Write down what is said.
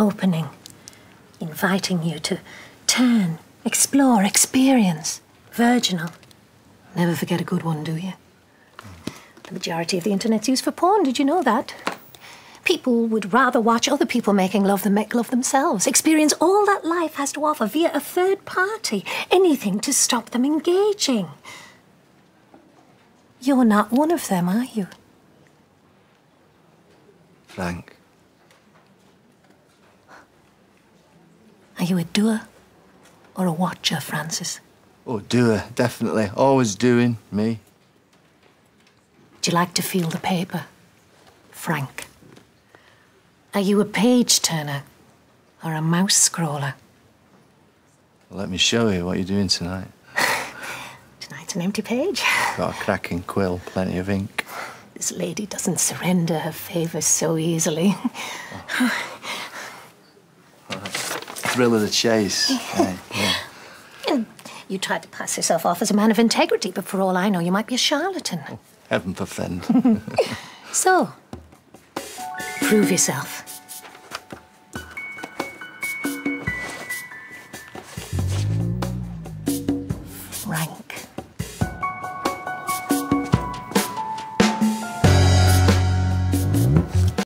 opening, inviting you to turn, explore, experience. Virginal. Never forget a good one, do you? The majority of the internet's used for porn, did you know that? People would rather watch other people making love than make love themselves. Experience all that life has to offer via a third party. Anything to stop them engaging. You're not one of them, are you? Frank. Are you a doer or a watcher, Francis? Oh, doer, definitely. Always doing, me. Do you like to feel the paper? Frank. Are you a page turner or a mouse scroller? Well, let me show you what you're doing tonight. Tonight's an empty page. Got a cracking quill, plenty of ink. This lady doesn't surrender her favours so easily. Oh. Thrill of the chase. yeah. You tried to pass yourself off as a man of integrity, but for all I know, you might be a charlatan. Oh, heaven forfend. So, prove yourself. Frank.